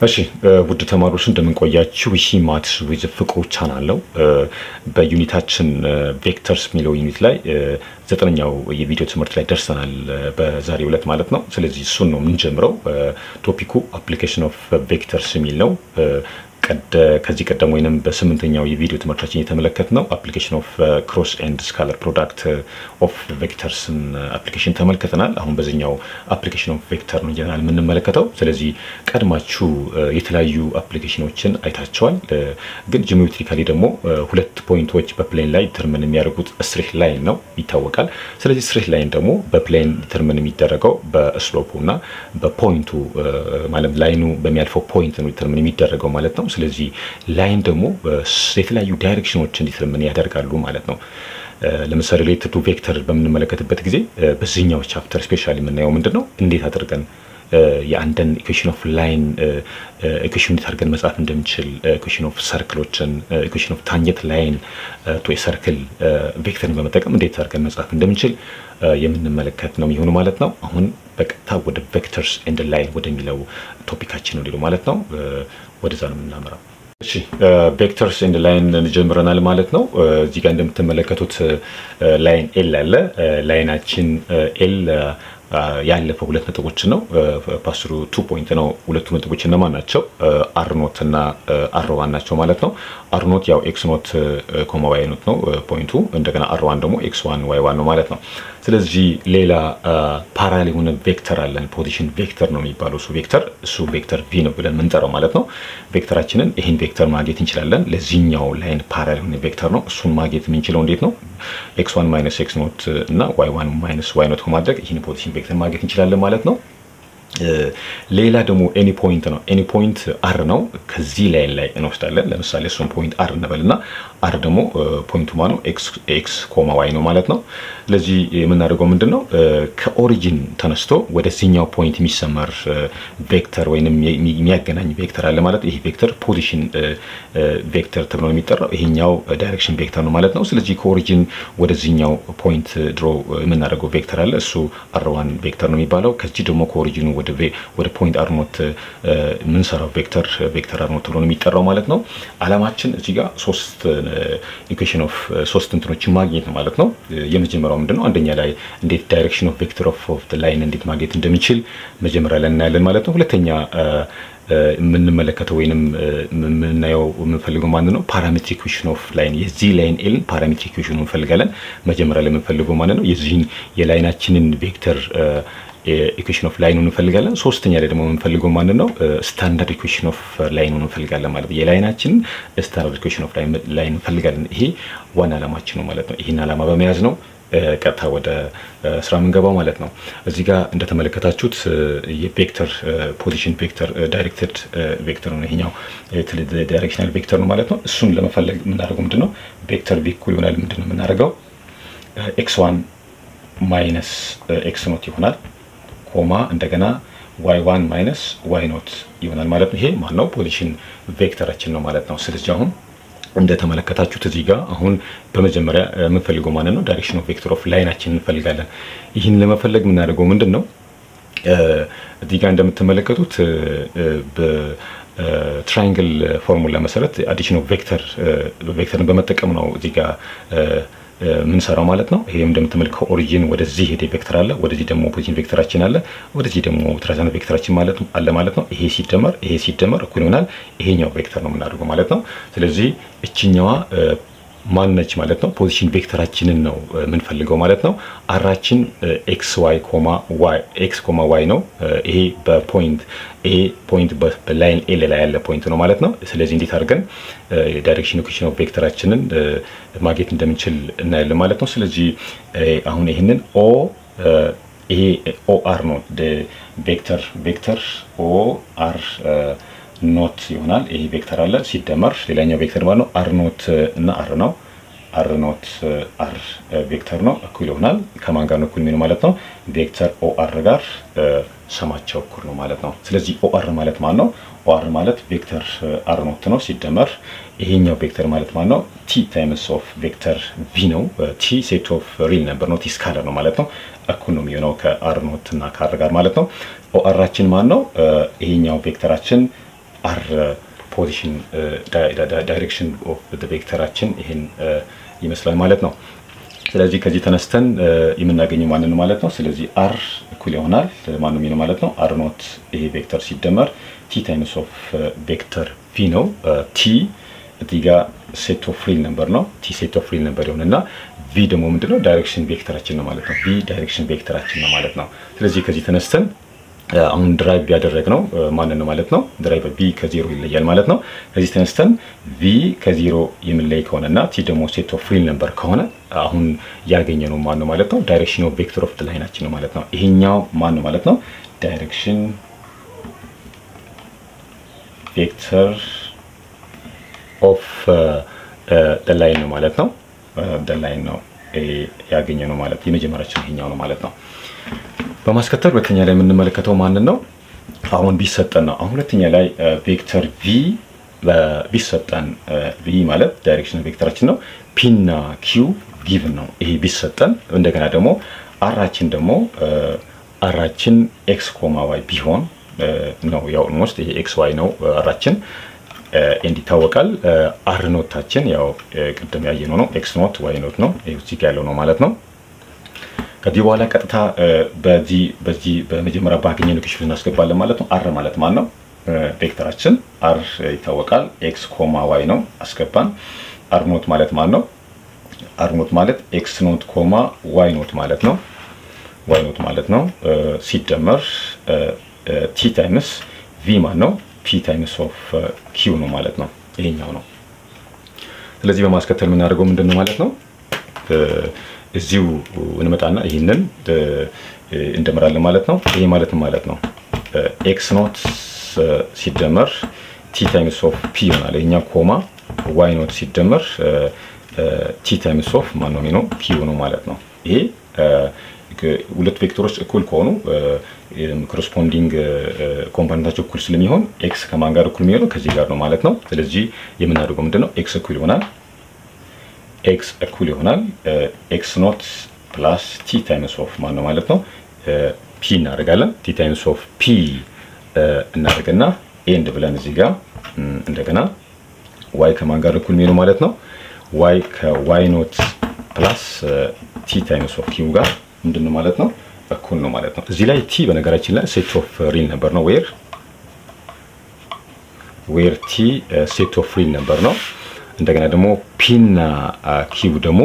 እሺ ውድ ተማሪዎች እንደምንቆያችሁ ይህ Maths with ፍቅሩ ቻናል ነው። በ unit አችን vectors የሚለው unit ላይ ዘጠነኛው የቪዲዮ ትምህርት ላይ ደርሰናል በዛሬው ዕለት ማለት ነው። ስለዚህ እሱን ነው የምንጀምረው። topic ኡ application of vectors የሚል ነው። ከዚህ ቀደም ወይም በስምንተኛው የቪዲዮ ትምህርታችን የተመለከትነው application of cross and scalar product of vectors ን application ተመልክተናል። አሁን በዚህኛው application of vector ነው ጀነራል የምንመለከተው። ስለዚህ ቀድማችሁ የተለያዩ application ኦችን አይታችኋል። ግን geometrically ደግሞ ሁለት point ኦች በ plane ላይ determine የሚያደርጉት straight line ነው ይታወቃል። ስለዚህ straight line ደግሞ በ plane determine የሚደረገው በስሎፑ እና በፖይንቱ ማለት ላይኑ በሚያልፈው ፖይንት ነው ዲተርምን የሚደረገው ማለት ነው። ስለዚህ line ደግሞ የተለያዩ direction ኦችን determine ያደርጋሉ ማለት ነው። ለምሳሌ related to vector በምንመለከትበት ጊዜ በዚህኛው chapter specially የምናየው ምንድን ነው እንዴት አድርገን የአንድን equation of line equation እንዴት አድርገን መጻፍ እንደምንችል equation of circle ኦችን equation of tangent line to circle vector ን በመጠቀም እንዴት አድርገን መጻፍ እንደምንችል የምንመለከት ነው የሚሆኑ ማለት ነው። አሁን በቀጥታ ወደ vectors and line ወደሚለው topic አችን ነው ሌሎ ማለት ነው። ወደዛ ነው የምናመራው። እሺ vectors and line ጀምረናል ማለት ነው። እዚህ ጋር እንደምትመለከቱት line L አለ። line አችን L ያለፈው ሁለት ነጥቦች ነው። pass through two point ነው። ሁለቱ ነጥቦች እነማን ናቸው? R naught እና R one ናቸው ማለት ነው። R naught ያው X naught comma Y naught ነው point ኡ። እንደገና R one ደግሞ X one Y one ነው ማለት ነው። ስለዚህ ሌላ parallel የሆነ vector አለን። position vector ነው የሚባለው እሱ vector እሱ vector V ነው ብለን የምንጠራው ማለት ነው። vector አችንን ይህን vector ማግኘት እንችላለን። ለዚህኛው line parallel የሆነ vector ነው። እሱን ማግኘት የምንችለው እንዴት ነው? X one minus X naught እና Y one minus Y naught በማድረግ ይህን position vector ማግኘት እንችላለን ማለት ነው። ሌላ ደግሞ any point ነው። any point R ነው። ከዚህ line ላይ እንወስዳለን። ለምሳሌ እሱን point R እንበልና R ደግሞ point ኡ ማ ነው X comma Y ነው ማለት ነው። ስለዚህ የምናደርገው ምንድን ነው ከ origin ተነስቶ ወደዚህኛው point የሚሰመር vector ወይም የሚያገናኝ vector አለ ማለት ይህ vector position vector ተብሎ ነው የሚጠራው። ይሄኛው direction vector ነው ማለት ነው። ስለዚህ ከ origin ወደዚህኛው point draw የምናደርገው vector አለ እሱ R one vector ነው የሚባለው። ከዚህ ደግሞ ከኦሪጂኑ ወደ ፖይንት አርኖት የምንሰራው ቬክተር ቬክተር አርኖት ተብሎ የሚጠራው ማለት ነው። አላማችን እዚህ ጋር ሶስት equation of ሶስት እንትኖችን ማግኘት ማለት ነው። የመጀመሪያው ምንድን ነው? አንደኛ ላይ እንዴት direction of vector of line እንዴት ማግኘት እንደሚችል መጀመሪያ ላይ እናያለን ማለት ነው። ሁለተኛ የምንመለከተው ወይንም የምናየው የምንፈልገው ማን ነው? parametric equation of line የዚህ line L ን parametric equation እንፈልጋለን። መጀመሪያ ላይ የምንፈልገው ማን ነው? የዚህን የ line አችንን vector equation of line ኡን እንፈልጋለን። ሶስተኛ ላይ ደግሞ የምንፈልገው ማን ነው? standard equation of line ኡን እንፈልጋለን ማለት የ line አችንን standard equation of line እንፈልጋለን። ይሄ ዋና ዓላማችን ነው ማለት ነው። ይህን ዓላማ በመያዝ ነው ቀጥታ ወደ ስራ የምንገባው ማለት ነው። እዚህ ጋር እንደተመለከታችሁት የ vector position vector directed vector ነው። ይሄኛው directional vector ነው ማለት ነው። እሱን ለመፈለግ የምናደርገው ምንድን ነው? vector V እኩል ይሆናል ምንድን ነው የምናደርገው? X one minus X naught ይሆናል comma እንደገና Y one minus Y naught ይሆናል ማለት ነው። ይሄ ማነው position vector አችን ነው ማለት ነው። ስለዚህ አሁን እንደተመለከታችሁት እዚህ ጋር አሁን በመጀመሪያ የምንፈልገው ማለት ነው direction of vector of line አችን እንፈልጋለን። ይህን ለመፈለግ የምናደርገው ምንድን ነው? እዚህ ጋር እንደምትመለከቱት በ triangle formula መሰረት addition of vector vector ን በመጠቀም ነው እዚህ ጋር ምንሰራው ማለት ነው። ይሄም እንደምትመለከው origin ወደዚህ ሄደ vector አለ፣ ወደዚህ ደግሞ position vector አችን አለ፣ ወደዚህ ደግሞ ትራንዛንት vector አችን ማለት አለ ማለት ነው። ይሄ ሲደመር ይሄ ሲደመር እኩል ይሆናል ይሄኛው vector ነው የምናደርገው ማለት ነው። ስለዚህ እችኛዋ ማነች ማለት ነው? position vector አችንን ነው የምንፈልገው ማለት ነው። R አችን X Y comma Y X comma Y ነው። ይሄ በ point ይሄ point በ line L ላይ ያለ point ነው ማለት ነው። ስለዚህ እንዴት አድርገን direction equation of vector አችንን ማግኘት እንደምንችል እናያለን ማለት ነው። ስለዚህ አሁን ይህንን O ይሄ O R ነው vector vector O R naught ይሆናል። ይሄ vector አለ ሲደመር ሌላኛው vector ማለት ነው R እና R ነው። R naught R vector ነው እኩል ይሆናል ከማን ጋር ነው እኩል የሚሆነው ማለት ነው? vector O R ጋር sum አቸው እኩል ነው ማለት ነው። ስለዚህ O R ማለት ማን ነው? O ማለት vector R ነው ሲደመር ይሄኛው vector ማለት ማን ነው? t times of vector V ነው። t set of real number ነው t scalar ነው ማለት ነው። እኩል ነው የሚሆነው ከ R እና ከ R ጋር ማለት ነው። O ማን ነው? ይሄኛው vector አችን R position direction of vector አችን ይሄን ይመስላል ማለት ነው። ስለዚህ ከዚህ ተነስተን የምናገኘው ማንን ማለት ነው። ስለዚህ R እኩል ይሆናል ማንም ነው ማለት ነው። R naught ይሄ vector ሲደመር t times of vector v ነው። t እዚህ ጋር set of real number ነው። t set of real number ይሆንና v ደግሞ ምንድነው direction vector አችን ነው ማለት ነው። v direction vector አችን ነው ማለት ነው። ስለዚህ ከዚህ ተነስተን አሁን derive ያደረግነው ማንን ነው ማለት ነው። derive v ከዜሮ ይለያል ማለት ነው። ከዚህ ተነስተን v ከዜሮ የሚለይ ከሆነ እና t ደግሞ set of real number ከሆነ አሁን ያገኘነው ማን ነው ማለት ነው። direction of vector of line አችን ነው ማለት ነው። ይሄኛው ማን ነው ማለት ነው። direction vector of line ነው ማለት ነው። line ነው ያገኘነው ማለት የመጀመሪያችን ይሄኛው ነው ማለት ነው። በማስከተል ሁለተኛ ላይ የምንመለከተው ማንን ነው? አሁን ቢሰጠን ነው። አሁን ሁለተኛ ላይ vector v ቢሰጠን v ማለት direction vector አችን ነው። p ና q given ነው። ይሄ ቢሰጠን እንደገና ደግሞ አራችን ደግሞ አራችን ኤክስ ኮማ ዋይ ቢሆን ነው ያው ኦልሞስት ይሄ ኤክስ ዋይ ነው አራችን ኤንድ ይታወቃል። አር ኖታችን ያው ቅድም ያየነው ነው። x naught y naught ነው። እዚህ ያለው ነው ማለት ነው። ከዚህ በኋላ ቀጥታ በዚህ በዚህ በመጀመሪያ ባገኘነው equation እናስገባለን ማለት ነው። r ማለት ማን ነው? vector አችን r ይታወቃል። x comma y ነው። አስገባን። r naught ማለት ማን ነው? r naught ማለት x naught comma y naught ማለት ነው። y naught ማለት ነው። ሲደመር t times v ማን ነው? p times of q ነው ማለት ነው። ይሄኛው ነው። ስለዚህ በማስከተል የምናደርገው ምንድን ነው ማለት ነው እዚሁ እንመጣና ይህንን እንደምራለን ማለት ነው። ይሄ ማለት ማለት ነው x naught ሲደመር t times of p ይሆናል። ይሄኛው comma y naught ሲደመር t times of ማን ነው p ነው ማለት ነው። ይሄ ሁለት vector ኦች እኩል ከሆኑ corresponding component ኣቸው እኩል ስለሚሆን x ከማን ጋር እኩል የሚሆነው ከዚህ ጋር ነው ማለት ነው። ስለዚህ የምናደርገው ምንድን ነው x እኩል ይሆናል x እኩል ይሆናል x naught plus t times of ማን ነው ማለት ነው p እናደርጋለን። t times of p እናደርግና and ብለን እዚህ ጋር እንደገና y ከማን ጋር እኩል የሚሆነው ማለት ነው y ከ y naught plus t times of q ጋር ምንድን ነው ማለት ነው እኩል ነው ማለት ነው። እዚህ ላይ t በነገራችን ላይ set of real number ነው where where t set of real number ነው። እንደገና ደግሞ p ና q ደግሞ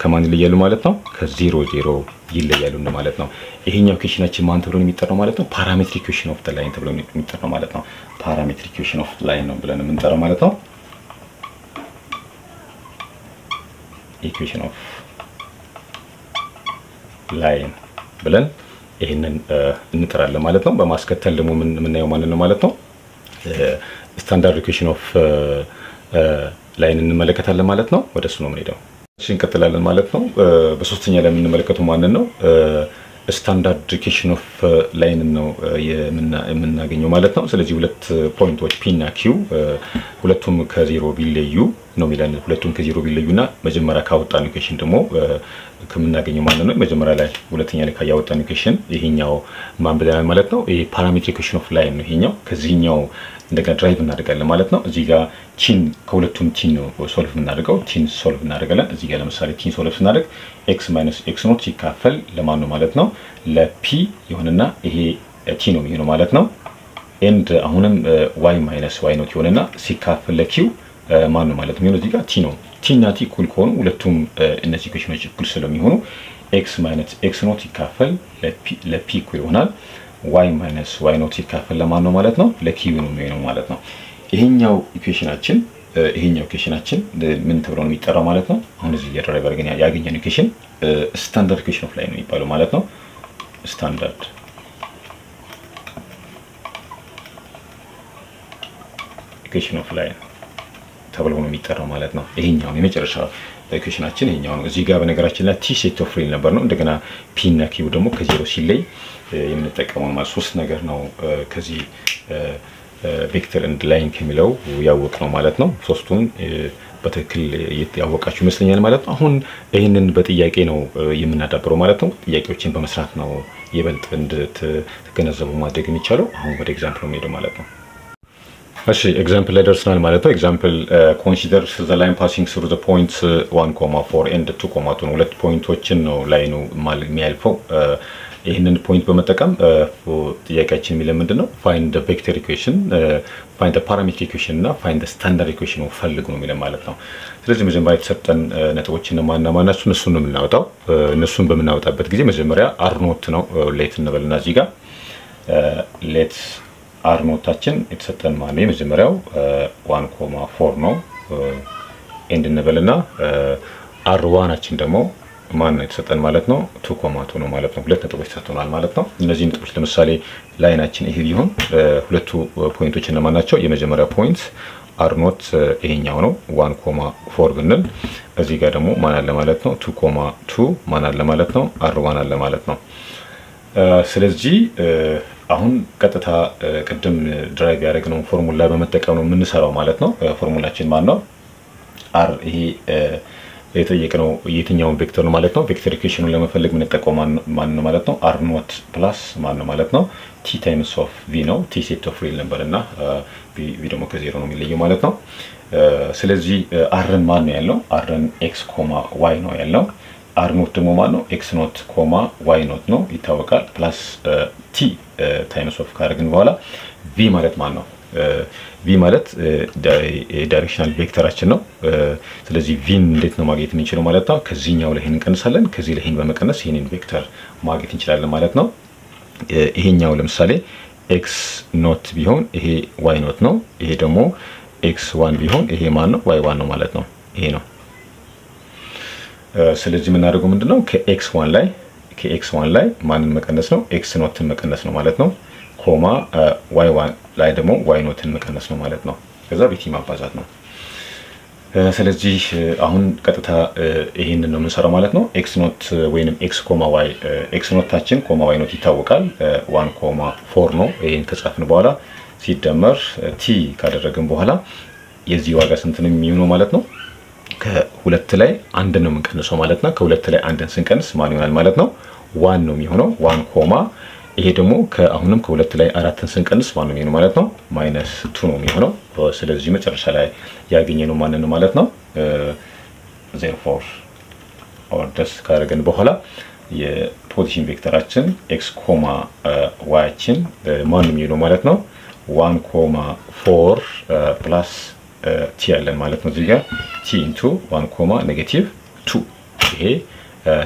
ከማን ይለያሉ ማለት ነው? ከዜሮ ዜሮ ይለያሉ ማለት ነው። ይሄኛው equation አችን ማን ተብሎ የሚጠራው ማለት ነው? parametric equation of line ተብሎ የሚጠራው ማለት ነው። parametric equation of line ነው ብለን የምንጠራው ማለት ነው። equation of line ብለን ይህንን እንጠራለን ማለት ነው። በማስከተል ደግሞ የምናየው ማለት ነው ማለት ነው standard equation of line እንመለከታለን ማለት ነው። ወደ እሱ ነው የምንሄደው። እሺ እንቀጥላለን ማለት ነው። በሶስተኛ ላይ የምንመለከተው ማንን ነው? standard equation of line ነው የምናገኘው ማለት ነው። ስለዚህ ሁለት point ኦች p q ሁለቱም ከዜሮ ቢለዩ ነው የሚለን። ሁለቱም ከዜሮ ቢለዩ እና መጀመሪያ ካወጣን equation ደግሞ ከምናገኘው ማለት ነው መጀመሪያ ላይ ሁለተኛ ላይ ካወጣነው equation ይሄኛው ማን ብለናል ማለት ነው። ይሄ parametric equation of line ነው ይሄኛው። ከዚህኛው እንደገና derive እናደርጋለን ማለት ነው። እዚህ ጋር t ን ከሁለቱም t ን ነው solve የምናደርገው። t ን solve እናደርጋለን። እዚህ ጋር ለምሳሌ t ን solve ስናደርግ x minus x naught ሲካፈል ለማን ነው ማለት ነው ለ p የሆነና ይሄ t ነው የሚሆነው ማለት ነው። and አሁንም y minus y naught የሆነና ሲካፈል ለ q ማን ነው ማለት ነው እዚህ ጋር t ነው። t እና t እኩል ከሆኑ ሁለቱም እነዚህ ኢኩዌሽኖች እኩል ስለሚሆኑ x minus x naught ሲካፈል ለ p እኩል ይሆናል። y minus y naught ሲካፈል ለማን ነው ማለት ነው ለ q ነው የሚሆነው ማለት ነው። ይሄኛው equation አችን ይሄኛው equation አችን ምን ተብሎ ነው የሚጠራው ማለት ነው። አሁን እዚህ እያደረገ ግን ያገኘን equation standard equation of line ነው የሚባለው ማለት ነው። standard equation of line ተብሎ ነው የሚጠራው ማለት ነው። ይሄኛው የመጨረሻ equation አችን ይሄኛው ነው። እዚህ ጋር በነገራችን ላይ t set of real number ነው። እንደገና p እና q ደግሞ ከዜሮ ሲለይ የምንጠቀመው ማለት ሶስት ነገር ነው። ከዚህ vector and line ከሚለው ያወቅነው ማለት ነው። ሶስቱን በትክክል ያወቃችሁ ይመስለኛል ማለት ነው። አሁን ይህንን በጥያቄ ነው የምናዳብረው ማለት ነው። ጥያቄዎችን በመስራት ነው ይበልጥ እንድትገነዘቡ ማድረግ የሚቻለው። አሁን ወደ example ነው ማለት ነው። እሺ example ላይ ደርሰናል ማለት ነው። example consider the line passing through the point one comma four and two comma ሁለት point ኦችን ነው line ኡ የሚያልፈው። ይህንን point በመጠቀም ጥያቄያችን የሚለው ምንድን ነው? find vector equation፣ find parametric equation እና find standard equation ፈልጉ ነው የሚለን ማለት ነው። ስለዚህ መጀመሪያ የተሰጠን ነጥቦችን ማንና ማናቸው እነሱን ነው የምናወጣው። እነሱን በምናወጣበት ጊዜ መጀመሪያ r naught ነው let እንበልና እዚህ ጋር let r naught አችን የተሰጠን ነው። የመጀመሪያው one comma four ነው and እንበልና R ደግሞ ማን ነው የተሰጠን ማለት ነው two comma ነው ማለት ነው። ሁለት ነጥቦች ተሰጥቶናል ማለት ነው። እነዚህ ነጥቦች ለምሳሌ line ኣችን ይሄ ቢሆን ሁለቱ point ኦች እነማን ናቸው? የመጀመሪያው point R naught ይሄኛው ነው one comma four ብንል እዚህ ጋር ደግሞ ማን አለ ማለት ነው two comma two ማን አለ ማለት ነው R one አለ ማለት ነው። ስለዚህ አሁን ቀጥታ ቅድም derive ያደረግነውን ፎርሙላ በመጠቀም ነው የምንሰራው ማለት ነው። ፎርሙላችን ማን ነው? R ይሄ የጠየቅነው የትኛውን vector ነው ማለት ነው። vector equation ኡን ለመፈለግ የምንጠቀመው ማን ነው ማለት ነው? R naught plus ማን ነው ማለት ነው? T times of V ነው። T set of real number እና V ደግሞ ከዜሮ ነው የሚለየው ማለት ነው። ስለዚህ R ን ማን ነው ያለው? R ን X comma Y ነው ያለው። R ደግሞ ማን ነው? X naught comma Y naught ነው ይታወቃል። plus T times of ካደረግን በኋላ V ማለት ማን ነው? V ማለት directional vector ኣችን ነው። ስለዚህ V ን እንዴት ነው ማግኘት የምንችለው ማለት ነው? ከዚህኛው ላይ ይህን እንቀንሳለን። ከዚህ ላይ ይህን በመቀነስ ይህንን vector ማግኘት እንችላለን ማለት ነው። ይሄኛው ለምሳሌ X naught ቢሆን ይሄ Y naught ነው። ይሄ ደግሞ X one ቢሆን ይሄ ማን ነው? Y one ነው ማለት ነው። ይሄ ነው። ስለዚህ የምናደርገው ምንድን ነው? ከ X one ላይ ከ X one ላይ ማንን መቀነስ ነው? X naught ን መቀነስ ነው ማለት ነው። comma Y one ላይ ደግሞ Y naught ን መቀነስ ነው ማለት ነው። ከዛ በ T ማባዛት ነው። ስለዚህ አሁን ቀጥታ ይሄንን ነው የምንሰራው ማለት ነው። X naught ወይንም X comma Y X naught ኣችን comma Y naught ይታወቃል። one comma four ነው። ይህን ከጻፍን በኋላ ሲደመር T ካደረግን በኋላ የዚህ ዋጋ ስንት ነው የሚሆነው ማለት ነው ከሁለት ላይ አንድ ነው የምንቀንሰው ማለት ነው። ከሁለት ላይ አንድን ስንቀንስ ማን ይሆናል ማለት ነው? one ነው የሚሆነው። one comma ይሄ ደግሞ አሁንም ከሁለት ላይ አራትን ስንቀንስ ማን ነው ማለት ነው? minus two ነው የሚሆነው። ስለዚህ መጨረሻ ላይ ያገኘነው ማንን ማለት ነው? ዜሮ four orders ካደረግን በኋላ የ position vector ኣችን X comma Y ኣችን ማን ነው የሚሆነው ማለት ነው? one comma four plus T ያለን ማለት ነው። እዚህ ጋር T into one comma negative two ይሄ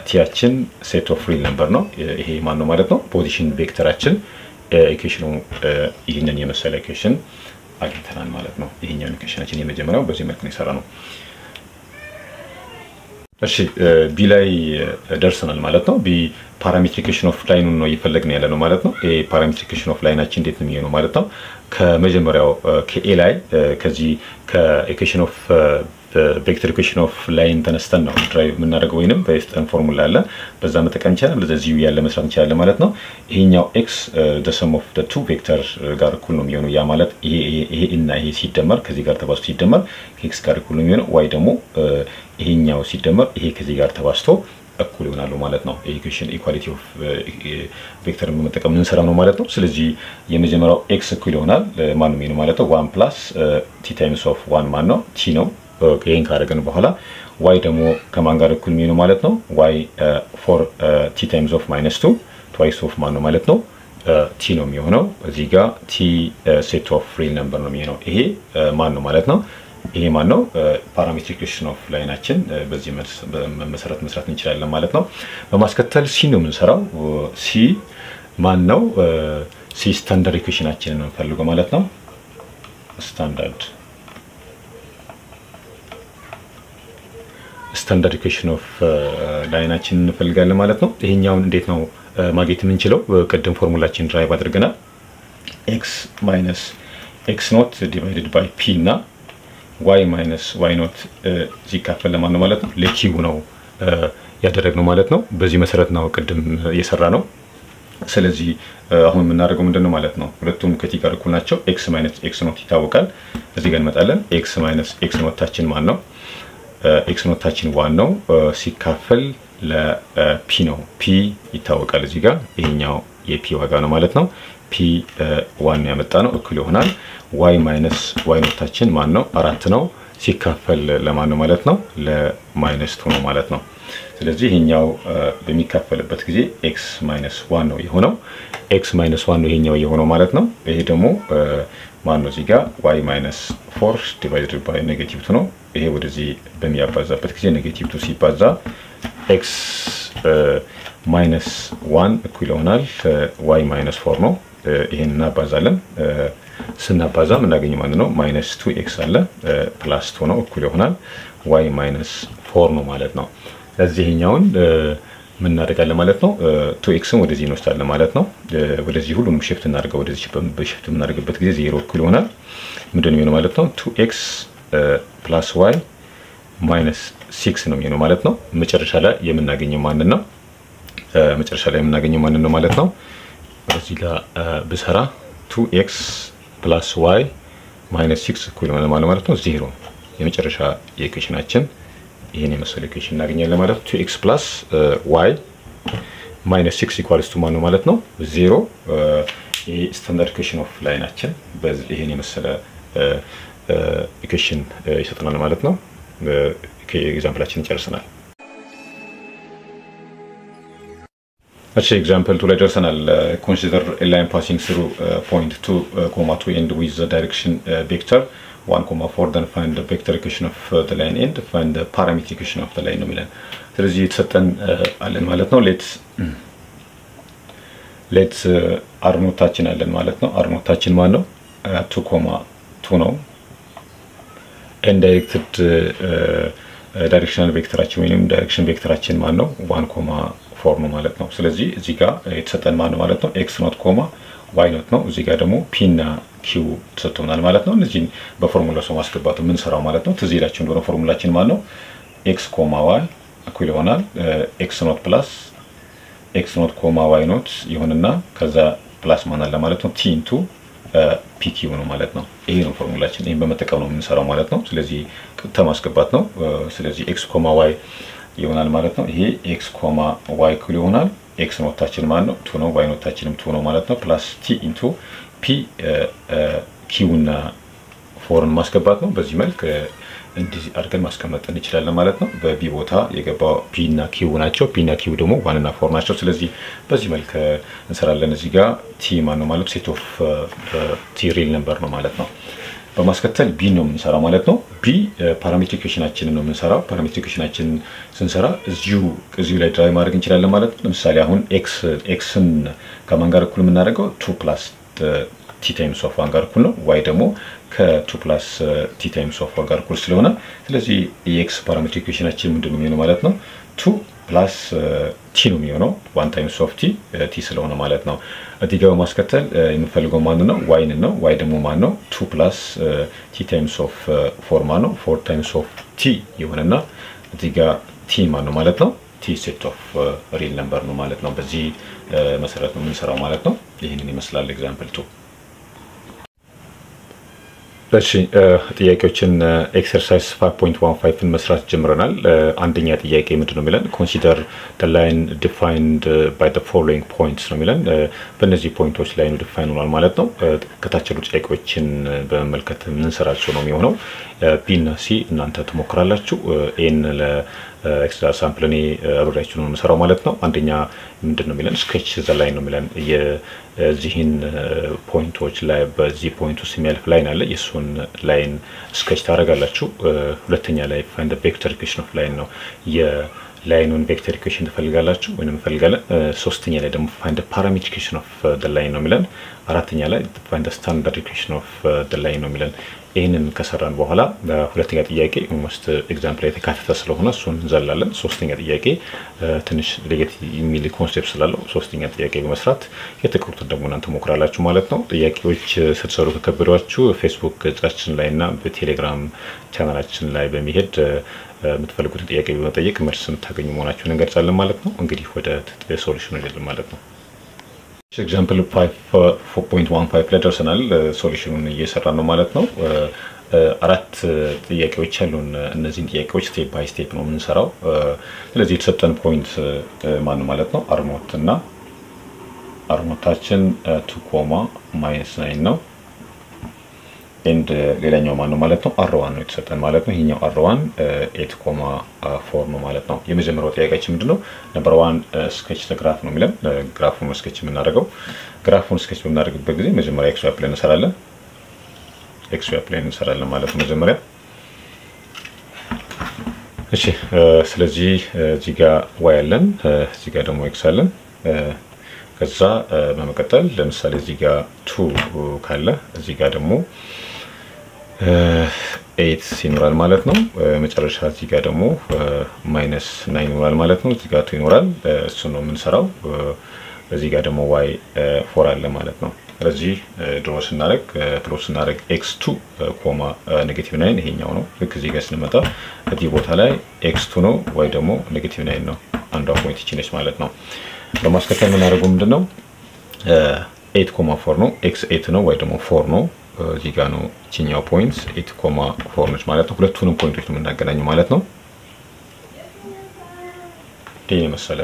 T ያችን set of real number ነው። ይሄ ማን ነው ማለት ነው? position vector ኣችን equation ኡ ይህንን የመሰለ equation አግኝተናል ማለት ነው። ይሄኛውን equation ኣችን የመጀመሪያው በዚህ መልክ ነው የሰራ እሺ B ላይ ደርሰናል ማለት ነው። B parametric equation of line ኡን ነው እየፈለግን ያለነው ማለት ነው። ይሄ parametric equation of line ኣችን እንዴት ነው የሚሆነው ማለት ነው። ከመጀመሪያው ከ A ላይ ከዚህ ከ equation of vector equation of line ተነስተን ነው derive የምናደርገው ወይንም በስጠን ፎርሙላ አለ በዛ መጠቀም ይቻላል። ለዚሁ ያለ መስራት እንችላለን ማለት ነው። ይሄኛው X sum of two vector ጋር እኩል ነው የሚሆነው። ያ ማለት ይሄ እና ይሄ ሲደመር ከዚህ ጋር ተባዝቶ ሲደመር ከ X ጋር እኩል ነው የሚሆነው። Y ደግሞ ይሄኛው ሲደመር ይሄ ከዚህ ጋር ተባዝቶ እኩል ይሆናሉ ማለት ነው። equation equality of vector በመጠቀም የምንሰራው ነው ማለት ነው። ስለዚህ የመጀመሪያው X እኩል ይሆናል ማን ነው ማለት ነው። one plus T times of one ማን ነው T ነው። ይህን ካደረግን በኋላ Y ደግሞ ከማን ጋር እኩል የሚሆነው ማለት ነው። Y four T times of minus two twice of ማን ነው ማለት ነው T ነው የሚሆነው። እዚህ ጋር T set of real number ነው የሚሆነው። ይሄ ማን ነው ማለት ነው ይሄ ማን ነው? parametric equation of line ኣችን በዚህ መሰረት መስራት እንችላለን ማለት ነው። በማስከተል C ነው የምንሰራው። C ማን ነው? C standard equation ኣችንን የምንፈልገው ማለት ነው። standard standard equation of line ኣችን እንፈልጋለን ማለት ነው። ይሄኛውን እንዴት ነው ማግኘት የምንችለው? ቅድም formula ኣችን derive አድርገናል። X minus X naught divided by P እና Y minus Y naught ሲካፈል ለማን ነው ማለት ነው? ለ Q ው ነው ያደረግነው ማለት ነው። በዚህ መሰረት ነው ቅድም የሰራነው። ስለዚህ አሁን የምናደርገው ምንድን ነው ማለት ነው? ሁለቱም ከ T ጋር እኩል ናቸው። X minus X naught ይታወቃል። እዚህ ጋር እንመጣለን። X minus X naught ኣችን ማን ነው? X naught ኣችን one ነው ሲካፈል ለ P ነው። P ይታወቃል እዚህ ጋር ይሄኛው የ P ዋጋ ነው ማለት ነው። P one ያመጣነው እኩል ይሆናል Y minus Y naught ኣችን ማን ነው አራት ነው ሲካፈል ለማን ነው ማለት ነው ለ minus two ነው ማለት ነው። ስለዚህ ይሄኛው በሚካፈልበት ጊዜ X minus one ነው የሆነው X minus one ነው ይሄኛው የሆነው ማለት ነው። ይሄ ደግሞ ማን ነው እዚህ ጋር Y minus four divided by negative two ነው። ይሄ ወደዚህ በሚያባዛበት ጊዜ negative two ሲባዛ X minus one እኩል ይሆናል Y minus four ነው። ይሄን እናባዛለን። ስናባዛ የምናገኘው ማለት ነው minus two X አለ plus two ነው እኩል ይሆናል Y minus four ነው ማለት ነው። ለዚህኛውን ምን እናደርጋለን ማለት ነው two X ን ወደዚህ እንወስዳለን ማለት ነው። ወደዚህ ሁሉንም shift እናደርገው ወደዚህ በ shift የምናደርግበት ጊዜ ዜሮ እኩል ይሆናል ምንድን ነው የሚሆነው ማለት ነው two X plus Y minus six ነው የሚሆነው ማለት ነው። መጨረሻ ላይ የምናገኘው ማንን ነው? መጨረሻ ላይ የምናገኘው ማንን ነው ማለት ነው። ወደዚህ ጋር ብሰራ two X plus Y minus six እኩል ይሆናል ማለት ነው ዜሮ የመጨረሻ የ equation ኣችን ይህን የመሰለ equation እናገኛለን ማለት ነው። two X plus y minus six equals to ማን ነው ማለት ነው ዜሮ። ይህ standard equation of line አችን ይህን የመሰለ equation ይሰጠናል ማለት ነው። example አችን ጨርሰናል። እሺ example two ላይ ደርሰናል። consider line passing through point two comma two and with direction vector one comma four then find vector equation of line and find parameter equation of line ነው የሚለን። ስለዚህ የተሰጠን አለን ማለት ነው። let let r naught አችን አለን ማለት ነው። r naught አችን ማን ነው? two comma two ነው። and directed directional vector አችን ወይም direction vector አችን ማን ነው? one comma four ነው ማለት ነው። ስለዚህ እዚህ ጋር የተሰጠን ማን ማለት ነው? x naught comma y naught ነው። እዚህ ጋር ደግሞ p እና q ተሰጥቶናል ማለት ነው። እነዚህን በፎርሙላ ሰው ማስገባት የምንሰራው ማለት ነው። ትዝ ይላችሁ እንደሆነ ፎርሙላችን ማን ነው? x comma y እኩል ይሆናል x naught plus x naught comma y naught ይሁንና ከዛ plus ማን አለ ማለት ነው t into p q ነው ማለት ነው። ይሄ ነው ፎርሙላችን። ይህን በመጠቀም ነው የምንሰራው ማለት ነው። ስለዚህ ቀጥታ ማስገባት ነው። ስለዚህ x comma y ይሆናል ማለት ነው። ይሄ x comma y እኩል ይሆናል x naught አችን ማለት ነው two ነው። y naught አችንም two ነው ማለት ነው። plus t into p q እና four ን ማስገባት ነው። በዚህ መልክ እንዲህ አድርገን ማስቀመጥ እንችላለን ማለት ነው። በ v ቦታ የገባው p እና q ናቸው። p እና q ደግሞ one እና four ናቸው። ስለዚህ በዚህ መልክ እንሰራለን። እዚህ ጋር t ማን ነው ማለት set of t real number ነው ማለት ነው። በማስከተል b ነው የምንሰራው ማለት ነው። b parametric equation አችንን ነው የምንሰራው። parametric equation አችንን ስንሰራ እዚሁ እዚሁ ላይ derive ማድረግ እንችላለን ማለት ነው። ለምሳሌ አሁን x x ን ከማን ጋር እኩል የምናደርገው two plus t times of one ጋር እኩል ነው። y ደግሞ ከ two plus t times of one ጋር እኩል ስለሆነ ስለዚህ የ x parametric equation አችን ምንድን ነው የሚሆነው ማለት ነው two plus t ነው የሚሆነው one times of t t ስለሆነ ማለት ነው። እዚህ ጋር በማስከተል የምንፈልገው ማን ነው? y ን ነው። y ደግሞ ማን ነው? two plus t times of four ነው? four times of t የሆነና እዚህ ጋር t ማን ነው ማለት ነው? t set of real number ነው ማለት ነው። በዚህ መሰረት ነው የምንሰራው ማለት ነው። ይህንን ይመስላል example two። እሺ ጥያቄዎችን exercise 5.15ን መስራት ጀምረናል። አንደኛ ጥያቄ ምንድን ነው የሚለን consider line defined by following points ነው የሚለን። በእነዚህ point ኦች line ኡ define ሆኗል ማለት ነው። ከታች ጥያቄዎችን በመመልከት የምንሰራቸው ነው የሚሆነው። b እና c እናንተ ትሞክራላችሁ። a ን ለ extra sample እኔ አብሬያችሁ ነው የምሰራው ማለት ነው። አንደኛ ምንድን ነው የሚለን sketch the ነው የሚለን የዚህን point ኦች ላይ በዚህ point ውስጥ የሚያልፍ line አለ የእሱን line sketch ታደርጋላችሁ። ሁለተኛ ላይ find vector equation of line ነው የ line ኡን vector equation ትፈልጋላችሁ ወይም እንፈልጋለን። ሶስተኛ ላይ ደግሞ find parameter equation of line ነው የሚለን። አራተኛ ላይ find standard equation of line ነው የሚለን። ይህንን ከሰራን በኋላ ሁለተኛ ጥያቄ almost example ላይ የተካተተ ስለሆነ እሱን እንዘላለን። ሶስተኛ ጥያቄ ትንሽ ለየት የሚል concept ስላለው ሶስተኛ ጥያቄ በመስራት የተቀሩትን ደግሞ እናንተ ትሞክራላችሁ ማለት ነው። ጥያቄዎች ስትሰሩ ከከበዷችሁ ፌስቡክ ገጻችን ላይ እና በቴሌግራም ቻናላችን ላይ በመሄድ የምትፈልጉትን ጥያቄ በመጠየቅ መልስ የምታገኙ መሆናችሁን እንገልጻለን ማለት ነው። እንግዲህ ወደ solution ኡ ሄድን ማለት ነው። example 5.15 ላይ ደርሰናል። solution ኡን እየሰራን ነው ማለት ነው። አራት ጥያቄዎች ያሉን እነዚህን ጥያቄዎች step by step ነው የምንሰራው። ስለዚህ የተሰጠን point ማን ማለት ነው r naught እና r naught አችን two comma minus nine ነው። and ሌላኛው ማን ነው ማለት ነው? r one ነው የተሰጠን ማለት ነው። ይሄኛው r one eight comma four ነው ማለት ነው። የመጀመሪያው ጥያቄያችን ምንድን ነው? number one sketch graph ነው የሚለን graph ኡን sketch የምናደርገው graph ኡን sketch በምናደርግበት ጊዜ መጀመሪያ x plane እንሰራለን። x plane እንሰራለን ማለት ነው መጀመሪያ እሺ ስለዚህ እዚህ y አለን፣ እዚህ ጋር ደግሞ x አለን። ከዛ በመቀጠል ለምሳሌ እዚህ ጋር two ካለ እዚህ ደግሞ eight ይኖራል ማለት ነው። መጨረሻ እዚህ ጋር ደግሞ minus nine ይኖራል ማለት ነው። እዚህ ጋር two ይኖራል፣ እሱ ነው የምንሰራው። እዚህ ጋር ደግሞ y four አለ ማለት ነው። ስለዚህ draw ስናደርግ draw ስናደርግ x two comma negative nine ይሄኛው ነው። ልክ እዚህ ጋር ስንመጣ እዚህ ቦታ ላይ x two ነው y ደግሞ negative nine ነው። አንዷ point ይችነች ማለት ነው። በማስከተል የምናደርገው ምንድን ነው? eight comma four ነው። x eight ነው y ደግሞ four ነው። እዚህ ጋር ነው ይችኛው point eight comma four ነች ማለት ነው። ሁለቱንም point ኦች ነው የምናገናኘው ማለት ነው። ይህ የመሰለ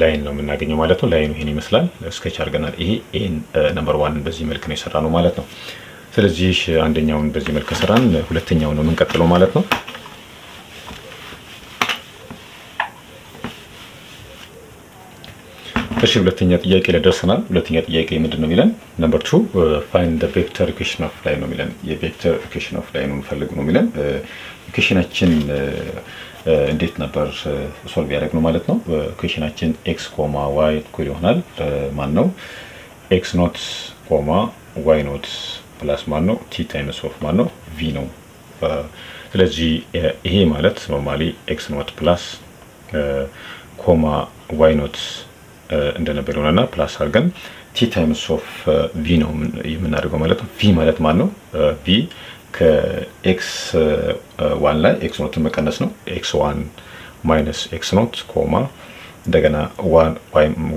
line ነው የምናገኘው ማለት ነው። line ኡ ይሄን ይመስላል። sketch አድርገናል። ይሄ a ን number one ን በዚህ መልክ ነው የሰራነው ማለት ነው። ስለዚህ አንደኛውን በዚህ መልክ ከሰራን ሁለተኛውን ነው የምንቀጥለው ማለት ነው። እሺ ሁለተኛ ጥያቄ ላይ ደርሰናል። ሁለተኛ ጥያቄ ምንድን ነው የሚለን? number two find vector equation of line ነው የሚለን። የ vector equation of line ኡን ፈልግ ነው የሚለን። equation አችን እንዴት ነበር solve ያደረግነው ማለት ነው። equation አችን x comma y እኩል ይሆናል ማን ነው x naught comma y naught plus ማን ነው t times of ማን ነው v ነው። ስለዚህ ይሄ ማለት normally X naught plus comma Y naught እንደነበር ይሆናልና plus አድርገን T times of V ነው የምናደርገው ማለት ነው። V ማለት ማን ነው? V ከ X one ላይ X naught ን መቀነስ ነው። X one minus X naught comma እንደገና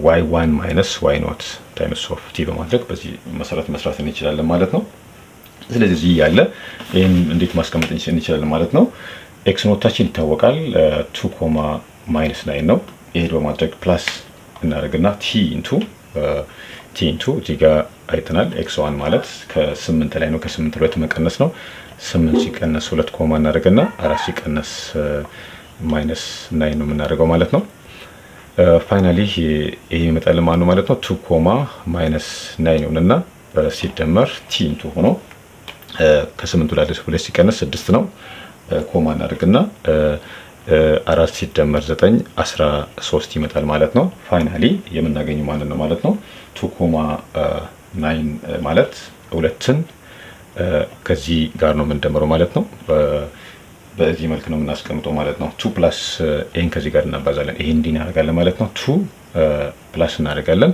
Y one minus Y naught times of T በማድረግ በዚህ መሰረት መስራት እንችላለን ማለት ነው። ስለዚህ እዚህ ያለ ይህን እንዴት ማስቀመጥ እንችላለን ማለት ነው። X naught ኣችን ይታወቃል two comma minus nine ነው። ይሄ በማድረግ plus እናደርግና T into T into እዚህ ጋር አይተናል። X one ማለት ከስምንት ላይ ነው። ከስምንት ሁለት መቀነስ ነው። ስምንት ሲቀነስ ሁለት comma እናደርግና አራት ሲቀነስ minus nine ነው የምናደርገው ማለት ነው። finally ይሄ ይመጣል ማነው ማለት ነው። two comma minus nine ይሆንና ሲደመር T into ሆኖ ከስምንቱ ላይ ሁለት ሲቀነስ ስድስት ነው። comma እናደርግና አራት ሲደመር ዘጠኝ አስራ ሶስት ይመጣል ማለት ነው። finally የምናገኘው ማለት ነው ማለት ነው two comma nine ማለት ሁለትን ከዚህ ጋር ነው የምንደምረው ማለት ነው። በዚህ መልክ ነው የምናስቀምጠው ማለት ነው። two plus ይህን ከዚህ ጋር እናባዛለን። ይሄ እንዲህ እናደርጋለን ማለት ነው። two plus እናደርጋለን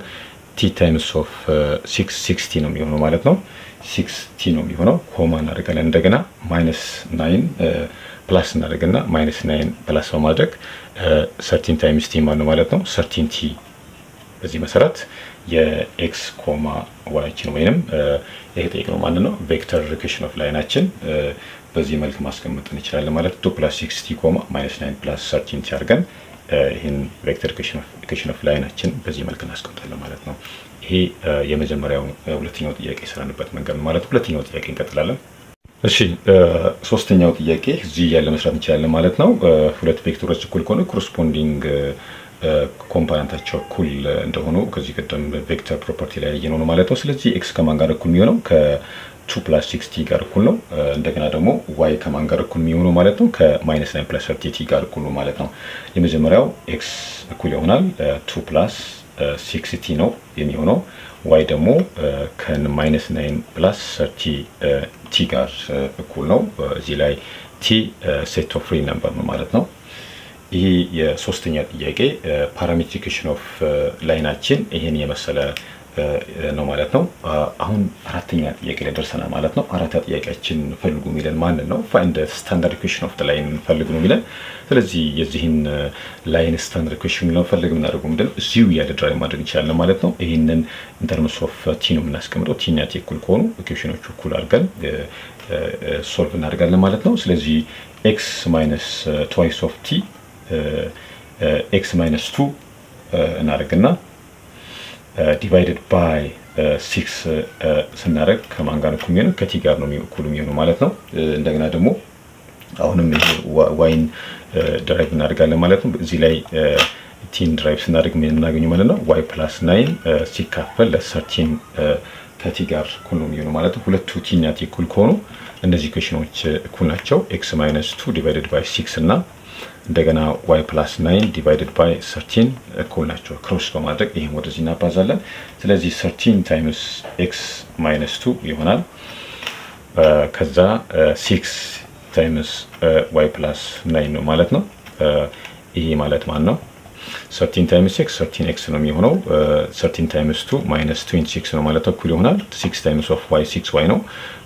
T times of six six T ነው የሚሆነው ማለት ነው። six T ነው የሚሆነው። comma እናደርጋለን እንደገና minus nine plus እናደርግና minus nine plus በማድረግ thirteen times T ማለት ነው ማለት ነው thirteen T በዚህ መሰረት የ X comma Y ኣችን ወይንም የተጠየቅነው ማለት ነው vector equation of line ኣችን በዚህ መልክ ማስቀመጥ እንችላለን ማለት two plus six T comma minus nine plus thirteen T አድርገን ይህን vector equation of line ኣችን በዚህ መልክ እናስቀምጣለን ማለት ነው። ይሄ የመጀመሪያው ሁለተኛው ጥያቄ የሰራንበት መንገድ ማለት ሁለተኛው ጥያቄ እንቀጥላለን። እሺ ሶስተኛው ጥያቄ እዚህ ያለ መስራት እንችላለን ማለት ነው። ሁለት vector ኦች እኩል ከሆነ corresponding component ኣቸው እኩል እንደሆኑ ከዚህ ቀደም vector property ላይ ያየነው ነው ማለት ነው። ስለዚህ X ከማን ጋር እኩል የሚሆነው ከ two plus six T ጋር እኩል ነው። እንደገና ደግሞ Y ከማን ጋር እኩል የሚሆነው ማለት ነው ከ minus nine plus thirteen T ጋር እኩል ነው ማለት ነው። የመጀመሪያው X እኩል ይሆናል two plus six T ነው የሚሆነው Y ደግሞ ከ minus nine plus thirteen T ጋር እኩል ነው። እዚህ ላይ T set of real number ነው ማለት ነው። ይህ የሶስተኛ ጥያቄ parametric equation of line ኣችን ይህን የመሰለ ነው ማለት ነው። አሁን አራተኛ ጥያቄ ላይ ደርሰናል ማለት ነው። አራተኛ ጥያቄያችን ፈልጉ የሚለን ማንን ነው? find standard equation of line ፈልጉ ነው የሚለን። ስለዚህ የዚህን line standard equation ነው ፈልግ የምናደርገው ምንድን ነው? እዚሁ እያለ derive ማድረግ እንችላለን ማለት ነው። ይህንን in terms of T ነው የምናስቀምጠው። T እና T እኩል ከሆኑ equation ኦቹ እኩል አድርገን solve እናደርጋለን ማለት ነው። ስለዚህ X minus twice of T X minus two እናደርግና divided by six ስናደርግ ከማን ጋር እኩል የሚሆነው ከ T ጋር ነው እኩል የሚሆነው ማለት ነው። እንደገና ደግሞ አሁንም ይሄ Y ን derive እናደርጋለን ማለት ነው። እዚህ ላይ T ን derive ስናደርግ የምናገኘው ማለት ነው Y plus nine ሲካፈል ለ thirteen ከ T ጋር እኩል ነው የሚሆነው ማለት ነው። ሁለቱ T እና T እኩል ከሆኑ እነዚህ ኢኩዌሽኖች እኩል ናቸው። X minus two divided by six እና እንደገና Y plus nine divided by thirteen እኩል ናቸው። cross በማድረግ ይህም ወደዚህ እናባዛለን። ስለዚህ thirteen times X minus two ይሆናል። ከዛ six times Y plus nine ነው ማለት ነው። ይሄ ማለት ማን ነው? thirteen times X thirteen X ነው የሚሆነው። thirteen times two minus twenty six ነው ማለት እኩል ይሆናል። six times of Y six Y ነው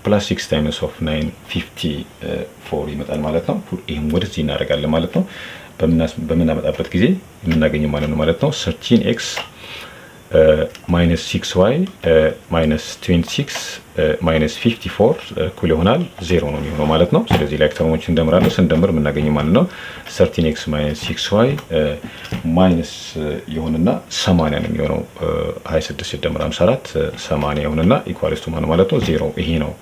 plus six times of nine fifty four ይመጣል ማለት ነው። ይህም ወደዚህ እናደርጋለን ማለት ነው። በምናመጣበት ጊዜ የምናገኘው ማለት ነው ማለት ነው thirteen X minus six Y minus twenty six minus fifty four እኩል ይሆናል ዜሮ ነው የሚሆነው ማለት ነው። ስለዚህ like term ኦች እንደምራለን ስንደምር የምናገኘው ማለት ነው thirteen X minus six Y minus የሆንና ሰማንያ ነው የሚሆነው ሀያ ስድስት ሲደምር ሃምሳ አራት ሰማንያ የሆንና equals to ማን ማለት ነው ዜሮ። ይሄ ነው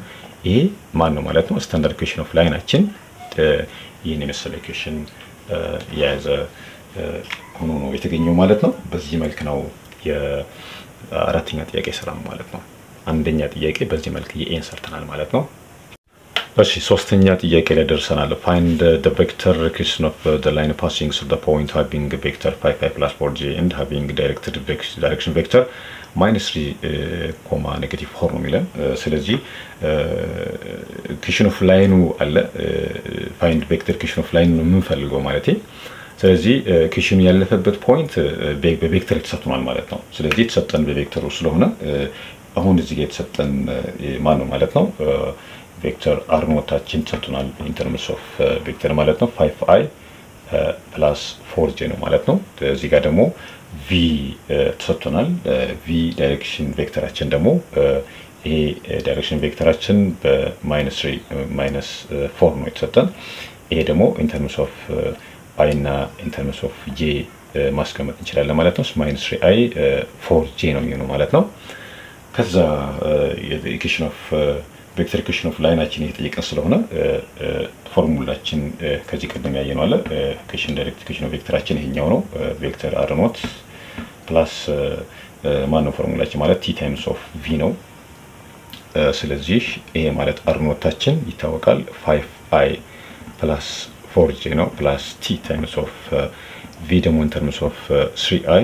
ይሄ ማን ነው ማለት ነው standard equation of line ኣችን ይህን የመሰለ equation የያዘ ሆኖ ነው የተገኘው ማለት ነው። በዚህ መልክ ነው የአራተኛ ጥያቄ ስራ ማለት ነው። አንደኛ ጥያቄ በዚህ መልክ የኤን ሰርተናል ማለት ነው። እሺ ሶስተኛ ጥያቄ ላይ ደርሰናል። find the vector equation of the line passing through point having vector five i plus four j and having directed direction vector minus three comma negative four ነው የሚለን። ስለዚህ equation of line ኡ አለ find vector equation of line ኡ ነው የምንፈልገው ማለት ስለዚህ equation ኡ ያለፈበት point በ vector የተሰጥቷል ማለት ነው። ስለዚህ የተሰጠን በ vector ኡ ስለሆነ አሁን እዚህ የተሰጠን ማን ነው ማለት ነው vector R naught ኣችን ተሰጥቶናል in terms of vector ማለት ነው five i plus four j ነው ማለት ነው። እዚህ ጋር ደግሞ v ተሰጥቶናል። v direction vector አችን ደግሞ ይሄ direction vector አችን በ minus three minus four ነው የተሰጠን። ይሄ ደግሞ in terms of i እና in terms of j ማስቀመጥ እንችላለን ማለት ነው። minus three i four j ነው የሚሆነው ማለት ነው። ከዛ equation of vector equation line አችን እየጠየቀን ስለሆነ ፎርሙላችን ከዚህ ቀደም ያየነው አለ። equation direct equation of vector አችን ይሄኛው ነው። vector r plus ማን ፎርሙላችን ማለት t times of v ነው። ስለዚህ ይሄ ማለት r naught አችን ይታወቃል። five i plus four j ነው plus t times of v ደግሞ in terms of three i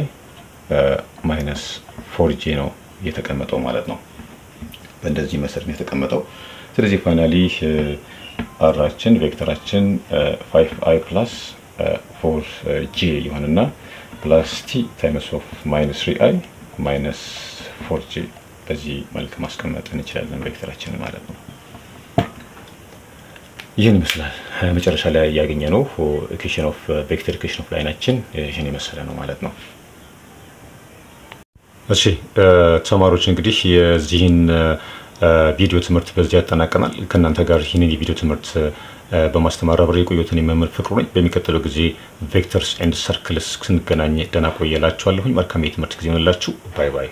minus four j ነው የተቀመጠው ማለት ነው። በእንደዚህ መሰረት ነው የተቀመጠው። ስለዚህ finally r አችን vector አችን five i plus four j ይሆንና plus t times of minus three i minus four j በዚህ መልክ ማስቀመጥ እንችላለን vector አችንን ማለት ነው። ይህን ይመስላል መጨረሻ ላይ ያገኘነው equation of vector equation of line አችን ይህን የመሰለ ነው ማለት ነው። እሺ ተማሪዎች እንግዲህ የዚህን ቪዲዮ ትምህርት በዚህ አጠናቀናል። ከእናንተ ጋር ይህንን የቪዲዮ ትምህርት በማስተማር አብሬ የቆየሁት እኔ መምህር ፍቅሩ ነኝ። በሚቀጥለው ጊዜ vectors and circles ስንገናኝ ደህና ቆዩ እላችኋለሁኝ። መልካም የትምህርት ጊዜ ይሁንላችሁ። bye bye።